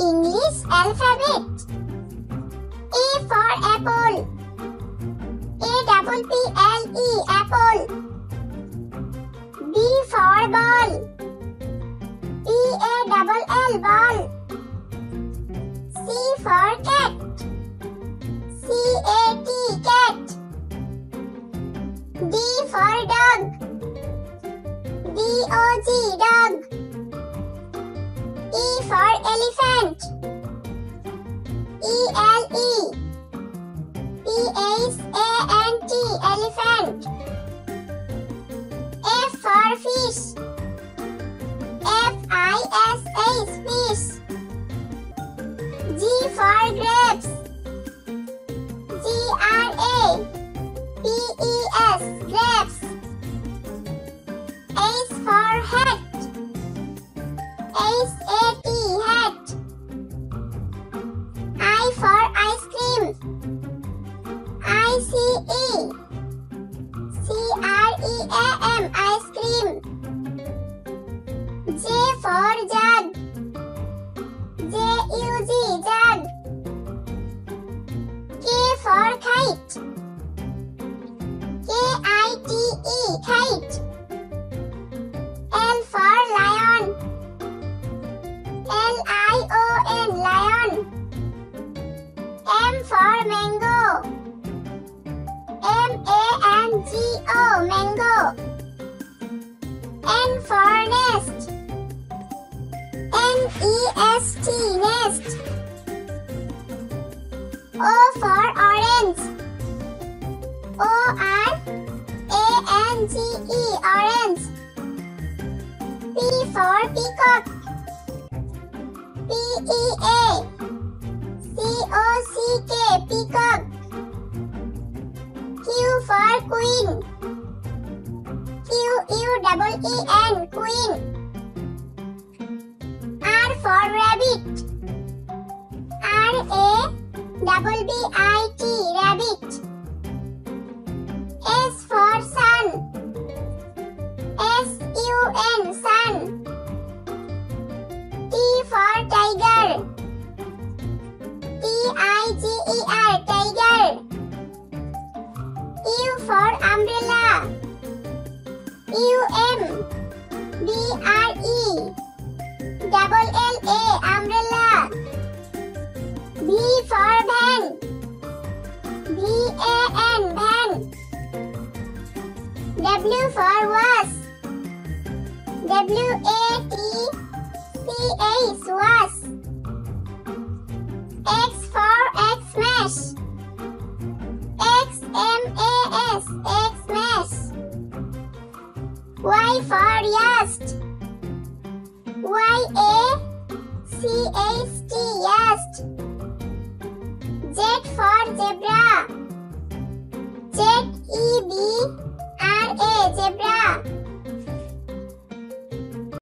English alphabet. A for apple. A double P L E apple. B for ball. B A double L ball. C for cat. C A T cat. D for dog. D O G dog. L E. P H A N T elephant. F for fish. F I S H fish. G for grapes. G R A P E S grapes. H for hat. H R E A M ice cream. J for jug. J U G jug. K for kite. K I T E kite. L for lion. L I O N lion. M for mango. M A N G O mango. N for nest. N E S T nest. O for orange. O R A N G E orange. P for peacock. P E A C O C K peacock. Q for queen. U double N queen. R for rabbit. R A double B I T rabbit. S for sun. S U N sun. T for tiger. T I G E R tiger. U for umbrella. U M B R E double L A umbrella. V for van. V A N van. W for was. W A T C H was. Y for Yast. Y A C H T Yast. Z for Zebra. Z E B R A Zebra.